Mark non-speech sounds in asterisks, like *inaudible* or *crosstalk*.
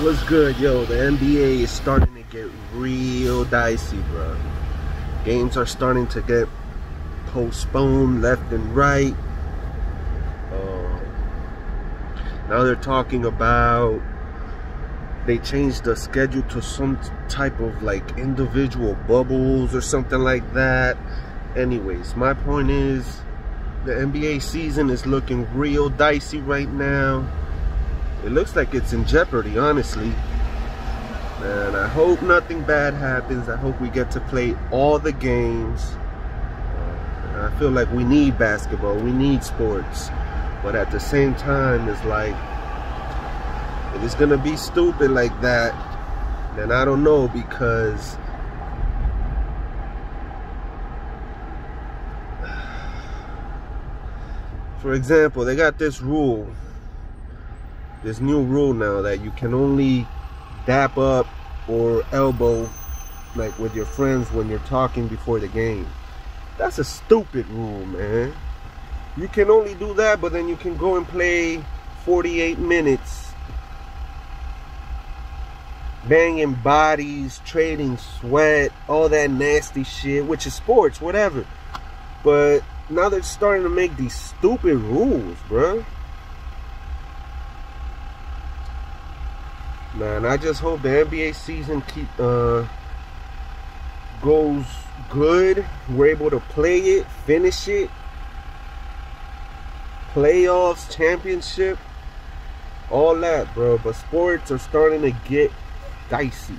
What's good, yo? The NBA is starting to get real dicey, bro. Games are starting to get postponed left and right. Uh, now they're talking about they changed the schedule to some type of like individual bubbles or something like that. Anyways, my point is the NBA season is looking real dicey right now. It looks like it's in jeopardy, honestly. And I hope nothing bad happens. I hope we get to play all the games. I feel like we need basketball. We need sports. But at the same time, it's like, if it's to be stupid like that, then I don't know because *sighs* for example, they got this rule this new rule now that you can only dap up or elbow like with your friends when you're talking before the game. That's a stupid rule, man. You can only do that, but then you can go and play 48 minutes banging bodies, trading sweat, all that nasty shit, which is sports, whatever. But now they're starting to make these stupid rules, bruh. Man i just hope the nba season keep uh goes good. We're able to play it finish it. Playoffs championship all that bro. But sports are starting to get dicey